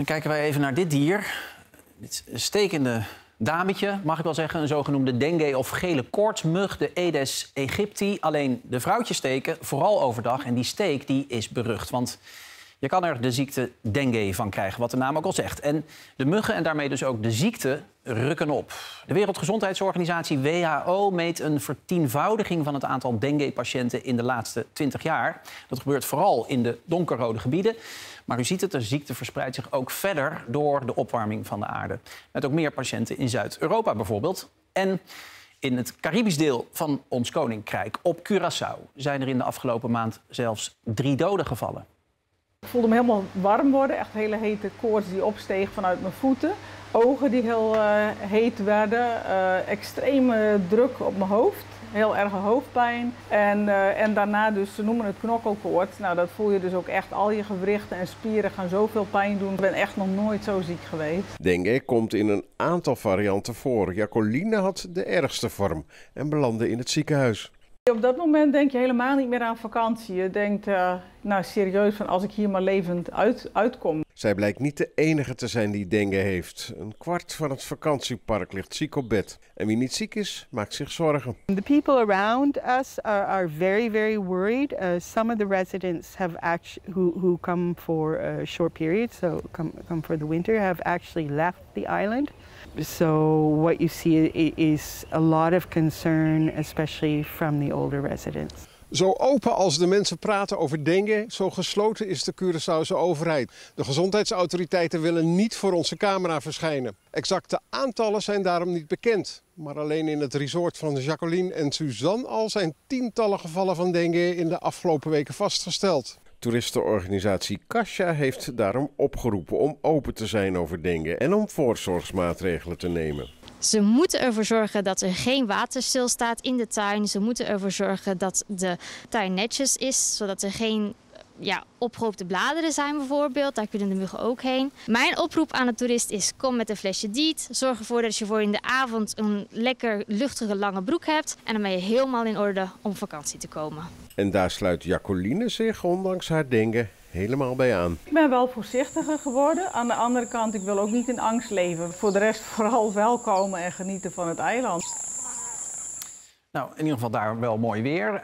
Dan kijken wij even naar dit dier. Dit stekende dametje, mag ik wel zeggen. Een zogenoemde dengue of gele koortsmug, de Aedes aegypti. Alleen de vrouwtjes steken, vooral overdag. En die steek die is berucht, want je kan er de ziekte dengue van krijgen, wat de naam ook al zegt. En de muggen en daarmee dus ook de ziekte rukken op. De Wereldgezondheidsorganisatie WHO meet een vertienvoudiging van het aantal dengue-patiënten in de laatste 20 jaar. Dat gebeurt vooral in de donkerrode gebieden. Maar u ziet het, de ziekte verspreidt zich ook verder door de opwarming van de aarde. Met ook meer patiënten in Zuid-Europa bijvoorbeeld. En in het Caribisch deel van ons koninkrijk, op Curaçao, zijn er in de afgelopen maand zelfs drie doden gevallen. Ik voelde me helemaal warm worden, echt hele hete koorts die opsteeg vanuit mijn voeten. Ogen die heel uh, heet werden, uh, extreme druk op mijn hoofd, heel erge hoofdpijn. En, uh, en daarna dus, ze noemen het knokkelkoorts. Nou, dat voel je dus ook echt, al je gewrichten en spieren gaan zoveel pijn doen. Ik ben echt nog nooit zo ziek geweest. Dengue komt in een aantal varianten voor. Jacoline had de ergste vorm en belandde in het ziekenhuis. Op dat moment denk je helemaal niet meer aan vakantie. Je denkt, uh, nou serieus, van als ik hier maar levend uit, uitkom. Zij blijkt niet de enige te zijn die dengue heeft. Een kwart van het vakantiepark ligt ziek op bed. En wie niet ziek is, maakt zich zorgen. The people around us are, are very, very worried. Uh, some of the residents have actually, who, who come for a short period, so come, come for the winter, have actually left the island. So what you see is a lot of concern, especially from the older residents. Zo open als de mensen praten over dengue, zo gesloten is de Curaçaose overheid. De gezondheidsautoriteiten willen niet voor onze camera verschijnen. Exacte aantallen zijn daarom niet bekend. Maar alleen in het resort van Jacqueline en Suzanne al zijn tientallen gevallen van dengue in de afgelopen weken vastgesteld. Toeristenorganisatie Kasha heeft daarom opgeroepen om open te zijn over dengue en om voorzorgsmaatregelen te nemen. Ze moeten ervoor zorgen dat er geen water stilstaat in de tuin. Ze moeten ervoor zorgen dat de tuin netjes is, zodat er geen ja, opgehoopte bladeren zijn bijvoorbeeld. Daar kunnen de muggen ook heen. Mijn oproep aan de toerist is kom met een flesje diet. Zorg ervoor dat je voor in de avond een lekker luchtige lange broek hebt. En dan ben je helemaal in orde om vakantie te komen. En daar sluit Jacoline zich, ondanks haar dengue, helemaal bij aan. Ik ben wel voorzichtiger geworden. Aan de andere kant, ik wil ook niet in angst leven. Voor de rest vooral welkomen en genieten van het eiland. Nou, in ieder geval daar wel mooi weer.